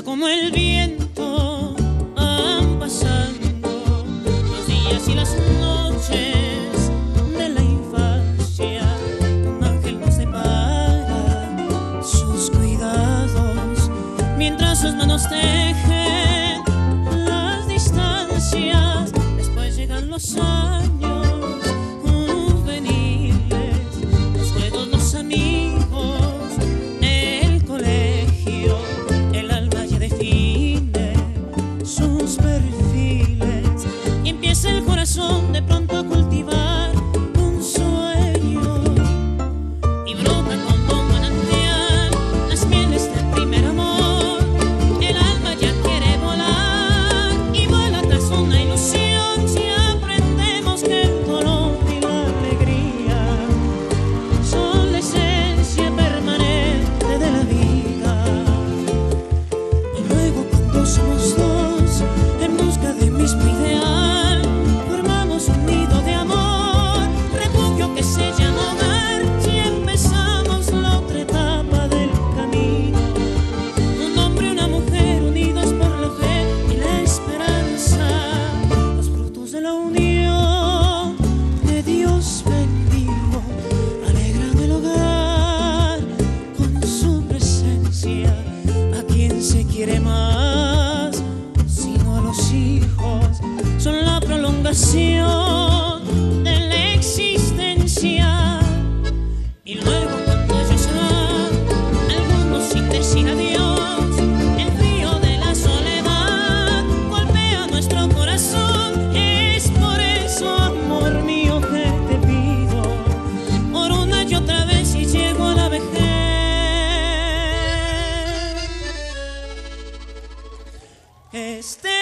como el viento van pasando los días y las noches de la infancia. Un ángel nos separa sus cuidados mientras sus manos tejen las distancias. Después llegan los años. quiere más, sino a los hijos son la prolongación. Este